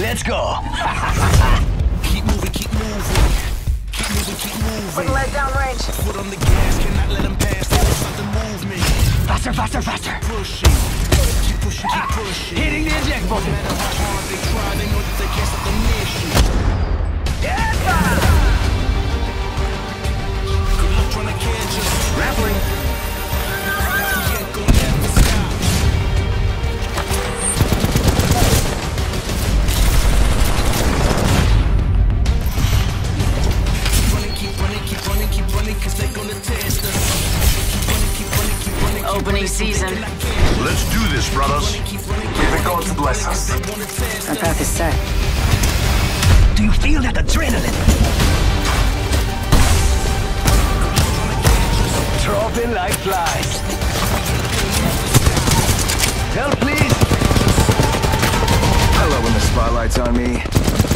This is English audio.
Let's go. Keep moving, keep moving. Keep moving, keep moving. Put leg down range. Foot on the gas, cannot let them pass. They don't stop the movement. Faster, faster, faster. Pushing. Keep pushing, keep ah, pushing. Hitting the eject No button. matter how hard they try, they know that they can't stop the mission. Running, keep Opening running, so they season. cannot catch us. Let's do this, brothers. Keep running, keep May the gods bless us. they wanna test Our path is set. Do you feel that adrenaline? Dropping like flies. Help, please. I love when the spotlight's on me.